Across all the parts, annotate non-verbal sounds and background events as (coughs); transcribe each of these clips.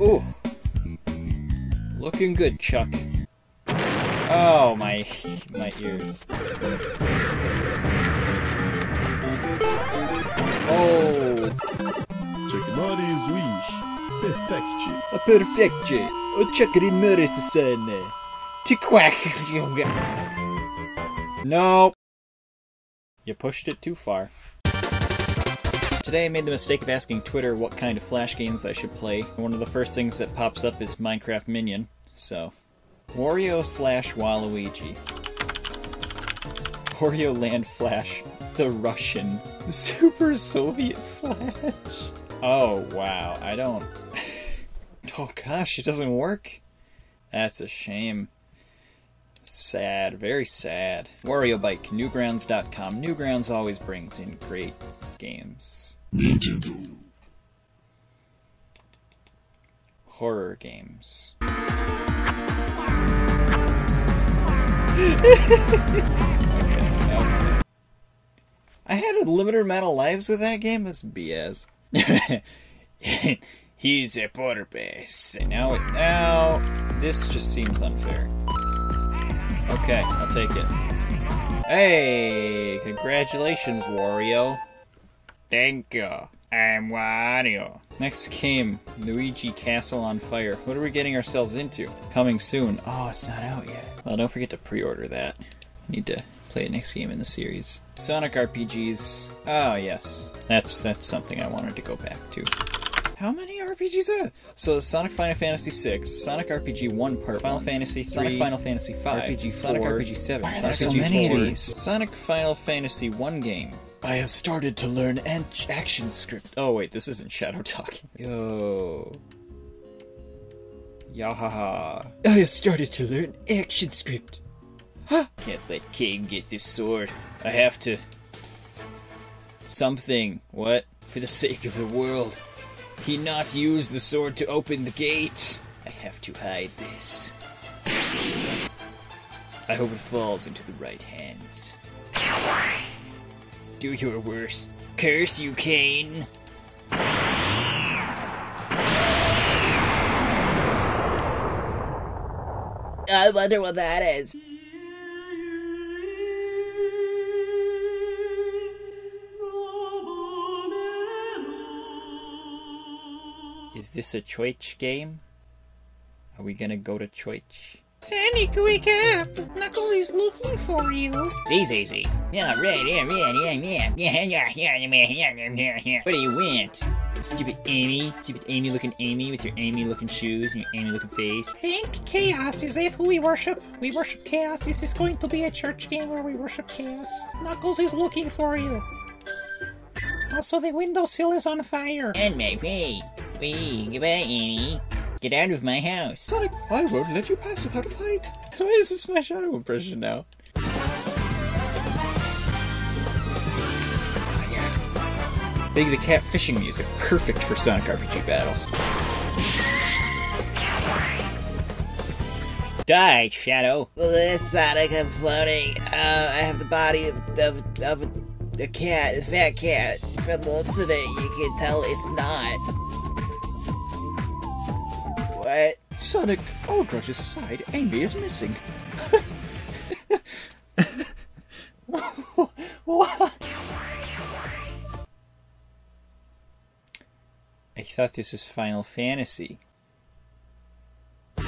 Ooh. Looking good, Chuck. Oh, my my ears. Oh, Czekmary wish. Perfekcie. a perfekcie. Oczekaj narysane. To quack. No. You pushed it too far. Today I made the mistake of asking Twitter what kind of Flash games I should play. and One of the first things that pops up is Minecraft Minion. So, Wario slash Waluigi. Wario Land Flash, the Russian, (laughs) Super Soviet Flash. Oh wow, I don't. (laughs) oh gosh, it doesn't work. That's a shame. Sad, very sad. Wario Bike, Newgrounds.com. Newgrounds always brings in great games. Horror games. I had a limited amount of lives with that game. That's BS. (laughs) He's a border porpoise. Now, it, now this just seems unfair. Okay, I'll take it. Hey, congratulations, Wario. Thank you. I'm Wario. Next came Luigi Castle on Fire. What are we getting ourselves into? Coming soon. Oh, it's not out yet. Well, don't forget to pre-order that. Need to play the next game in the series. Sonic RPGs. Oh ah, yes, that's that's something I wanted to go back to. How many RPGs are? So Sonic Final Fantasy VI, Sonic RPG One Part, Final Fantasy III, Sonic Final Fantasy V, RPG 4, Sonic RPG Seven, Why Sonic there so RPG 4. Sonic Final Fantasy One game. I have started to learn an- action script. Oh wait, this isn't Shadow talking. Yo. Yahaha. I have started to learn action script. Huh? Can't let Kane get this sword. I have to. Something. What? For the sake of the world. He not use the sword to open the gate. I have to hide this. I hope it falls into the right hands. Do your worst. Curse you, Kane! I wonder what that is. Is this a church game? Are we gonna go to church? Sandy, wake up! Knuckles is looking for you. It's easy. Yeah, right, yeah, yeah, yeah, yeah, yeah, yeah, yeah, yeah, yeah, yeah, yeah. What do you want? Stupid Amy, stupid Amy looking Amy with your Amy looking shoes and your Amy looking face. Think chaos. Is that who we worship? We worship chaos. This is going to be a church game where we worship chaos. Knuckles is looking for you. Also, the windowsill is on fire. On my way. Wee, goodbye, Amy. Get out of my house. Sonic, I won't let you pass without a fight. Why is this my shadow impression now? Ah, yeah. Big the Cat fishing music, perfect for Sonic RPG battles. Die, Shadow. Well, it's Sonic, I'm floating. Uh, I have the body of, of, of a, a cat, a fat cat. From the looks of it, you can tell it's not. Sonic, all grudges aside, Amy is missing. what? I thought this was Final Fantasy. We're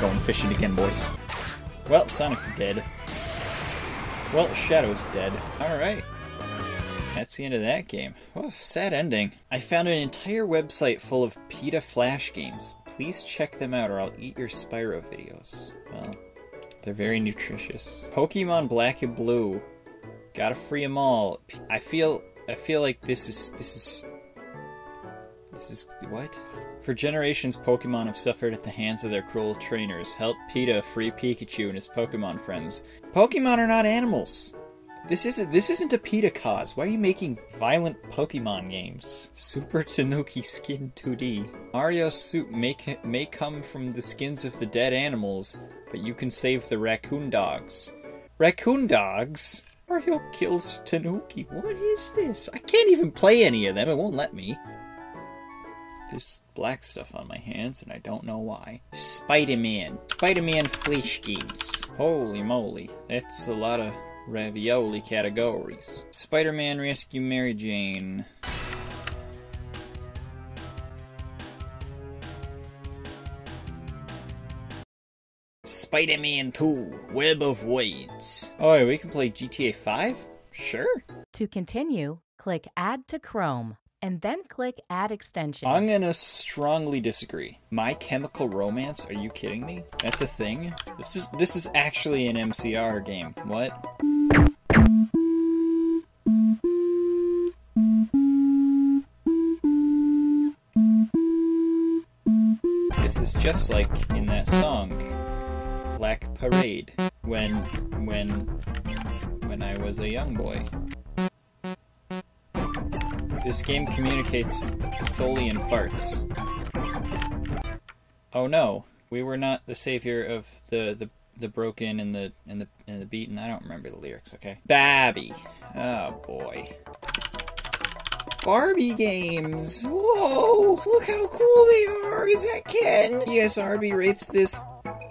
going fishing again, boys. Well, Sonic's dead. Well, Shadow's dead. Alright. That's the end of that game. Oh, sad ending. I found an entire website full of PETA Flash games. Please check them out or I'll eat your Spyro videos. Well, they're very nutritious. Pokemon Black and Blue. Gotta free them all. I feel I feel like this is this is this is what? For generations, Pokemon have suffered at the hands of their cruel trainers. Help PETA free Pikachu and his Pokemon friends. Pokemon are not animals. This isn't this isn't a PETA cause. Why are you making violent Pokemon games? Super Tanuki Skin 2D. Mario suit may, may come from the skins of the dead animals, but you can save the raccoon dogs. Raccoon dogs? Mario kills Tanuki. What is this? I can't even play any of them. It won't let me. There's black stuff on my hands, and I don't know why. Spider-Man. Spider-Man Flash games. Holy moly. That's a lot of ravioli categories. Spider-Man Rescue Mary Jane. Spider-Man 2, Web of Wades. Oh, we can play GTA 5? Sure. To continue, click Add to Chrome and then click Add Extension. I'm gonna strongly disagree. My Chemical Romance? Are you kidding me? That's a thing? This is this is actually an MCR game. What? Just like in that song, Black Parade, when when when I was a young boy. This game communicates solely in farts. Oh no, we were not the savior of the the, the broken and the and the and the beaten. I don't remember the lyrics. Okay, Babby. Oh boy. Barbie games. Whoa! Look how cool they are. Is that Ken? Yes, Arby rates this.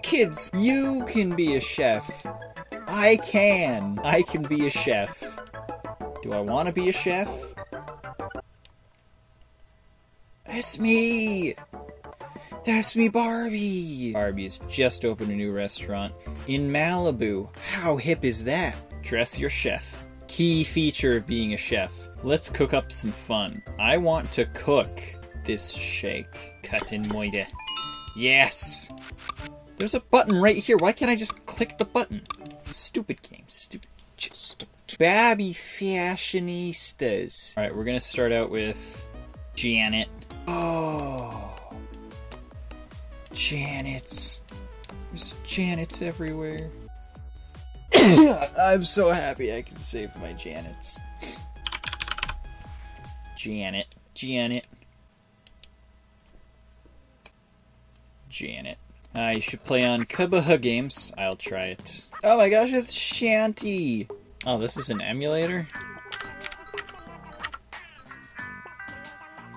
Kids, you can be a chef. I can. I can be a chef. Do I want to be a chef? That's me! That's me, Barbie! Barbie has just opened a new restaurant in Malibu. How hip is that? Dress your chef. Key feature of being a chef. Let's cook up some fun. I want to cook this shake. Cut in moide. Yes! There's a button right here. Why can't I just click the button? Stupid game. Stupid. Just. Babby fashionistas. Alright, we're gonna start out with Janet. Oh. Janets. There's Janets everywhere. (coughs) I'm so happy I can save my Janets. Janet. Janet. Janet. Uh, you should play on Kubaha games. I'll try it. Oh my gosh, it's Shanty! Oh, this is an emulator?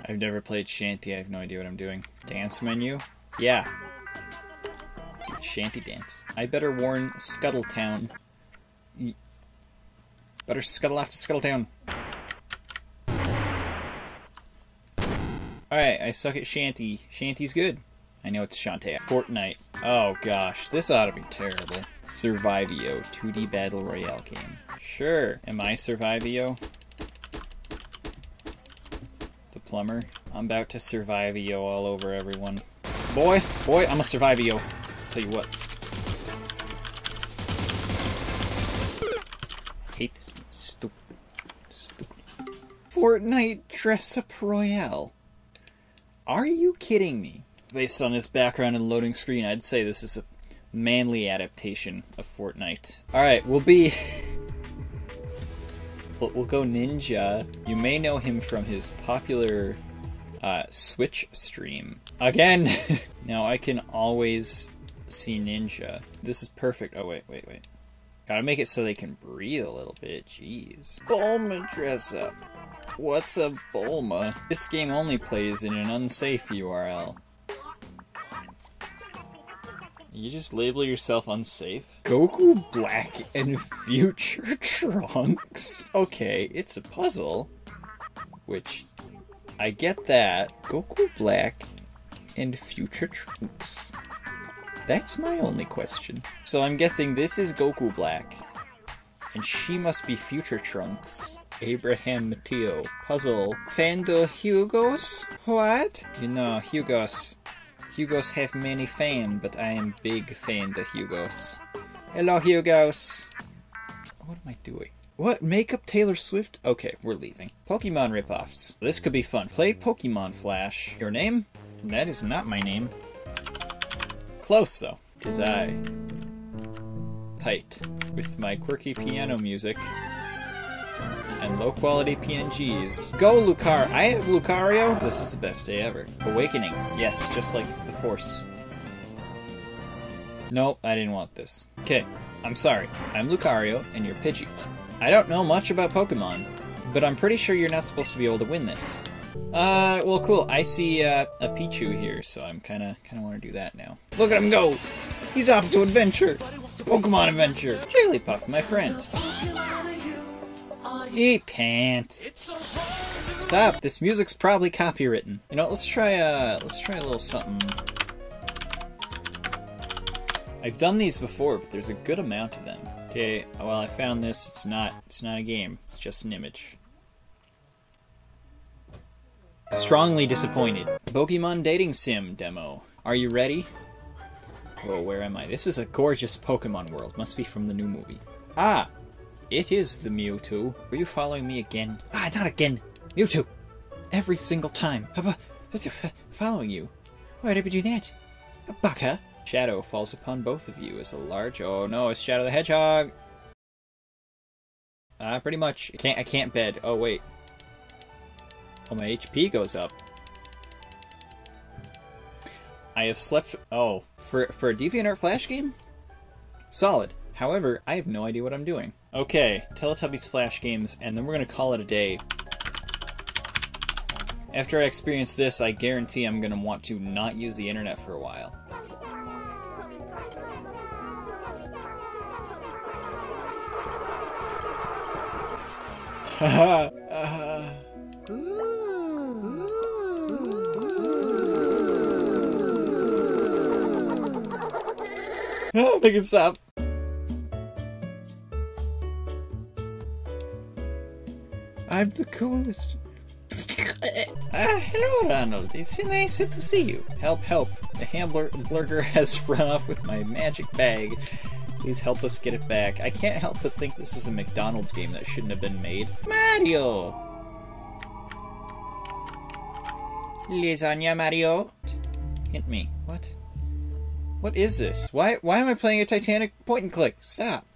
I've never played Shanty. I have no idea what I'm doing. Dance menu? Yeah. Shanty dance. I better warn Scuttletown. Y- better scuttle off to Scuttletown. Alright, I suck at Shanty. Shanty's good. I know it's Shantae. Fortnite. Oh gosh, this ought to be terrible. Survivio, 2D Battle Royale game. Sure. Am I Survivio? The plumber? I'm about to Survivio all over everyone. Boy, boy, I'm a Survivio. Tell you what. Hate this. Stupid. Stupid. Fortnite Dress Up Royale. Are you kidding me? Based on this background and loading screen, I'd say this is a manly adaptation of Fortnite. Alright, we'll be. (laughs) we'll, we'll go Ninja. You may know him from his popular uh, Twitch stream. Again! (laughs) now I can always see Ninja. This is perfect. Oh, wait, wait, wait. Gotta make it so they can breathe a little bit. Jeez. Bulma dress up. What's a Bulma? This game only plays in an unsafe URL. You just label yourself unsafe? Goku Black and Future Trunks? Okay, it's a puzzle. Which, I get that. Goku Black and Future Trunks. That's my only question. So I'm guessing this is Goku Black. And she must be Future Trunks. Abraham Mateo. Puzzle. Fando Hugos? What? You know, Hugos. Hugos have many fan, but I am big fan of Hugos. Hello, Hugos. What am I doing? What? Makeup Taylor Swift? Okay, we're leaving. Pokemon ripoffs. This could be fun. Play Pokemon Flash. Your name? That is not my name. Close, though. Tis I. Pite. With my quirky piano music and low quality PNGs. Go, Lucar! I have Lucario! This is the best day ever. Awakening. Yes, just like the Force. Nope, I didn't want this. Okay, I'm sorry. I'm Lucario, and you're Pidgey. I don't know much about Pokemon, but I'm pretty sure you're not supposed to be able to win this. Uh, well, cool. I see uh, a Pichu here, so I'm kind of kind of want to do that now. Look at him go! He's off to adventure. Pokemon adventure. Jigglypuff, my friend. Eat pant. Stop! This music's probably copywritten. You know, let's try uh, let's try a little something. I've done these before, but there's a good amount of them. Okay, well I found this. It's not. It's not a game. It's just an image. Strongly disappointed. Pokemon Dating Sim demo. Are you ready? Whoa, where am I? This is a gorgeous Pokemon world. Must be from the new movie. Ah! It is the Mewtwo. Were you following me again? Ah, not again! Mewtwo! Every single time. Following you. Why did we do that? Baka! Shadow falls upon both of you as a large. Oh no, it's Shadow the Hedgehog! Ah, pretty much. I can't. I can't bed. Oh wait. Oh, my HP goes up. I have slept. Oh, for for a DeviantArt Flash game, solid. However, I have no idea what I'm doing. Okay, Teletubbies Flash games, and then we're gonna call it a day. After I experience this, I guarantee I'm gonna want to not use the internet for a while. (laughs) Haha. uh, (laughs) make it stop. I'm the coolest. Ah, hello, Ronald. It's nice to see you. Help, help. The hamburger (laughs) has run off with my magic bag. Please help us get it back. I can't help but think this is a McDonald's game that shouldn't have been made. Mario! Lasagna Mario? Hint me. What? What is this? Why why am I playing a Titanic point and click? Stop.